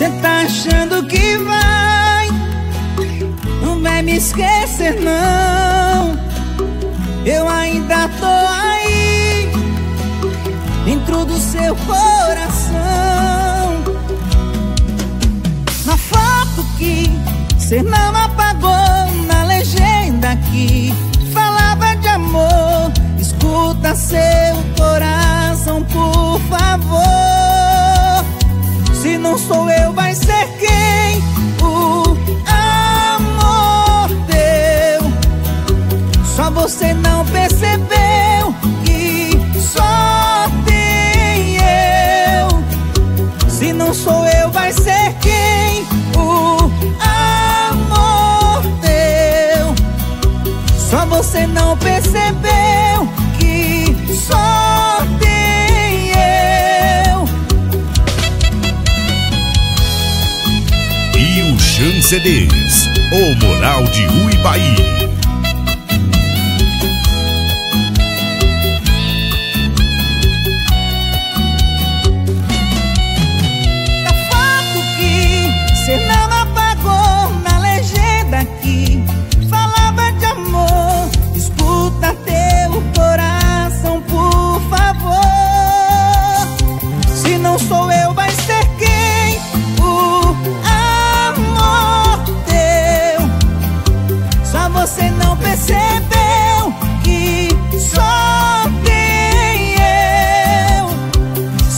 Cê tá achando que vai? Não vai me esquecer não. Eu ainda tô aí Dentro do seu coração. Na foto que cê não apagou não sou eu, vai ser quem? O amor teu. Só você não percebeu que só tem eu. Se não sou eu, vai ser quem? O amor teu. Só você não percebeu CDs, o Moral de Uibaí.